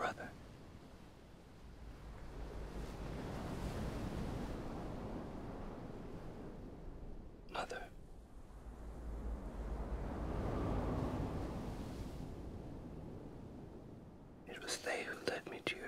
brother. Mother. It was they who led me to your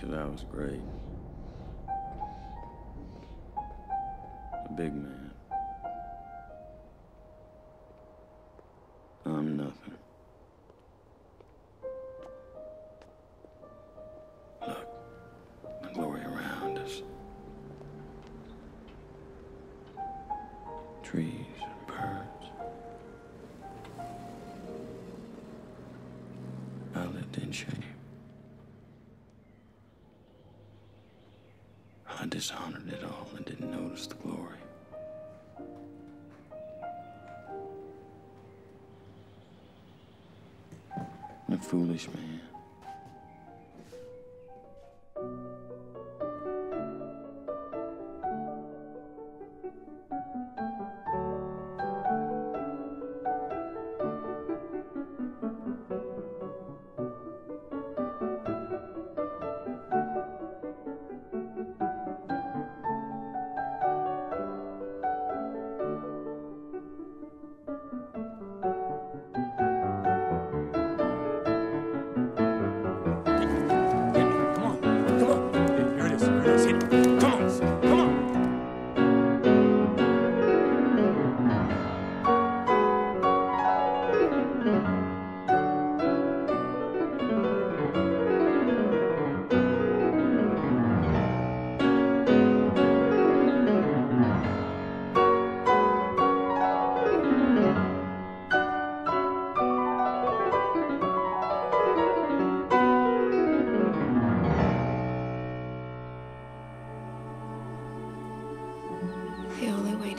because I was great. A big man. I'm nothing. Look, the glory around us. Trees and birds. I lived in shame. Dishonored it all and didn't notice the glory. A foolish man.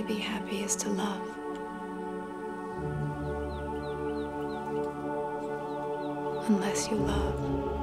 be happy is to love. Unless you love.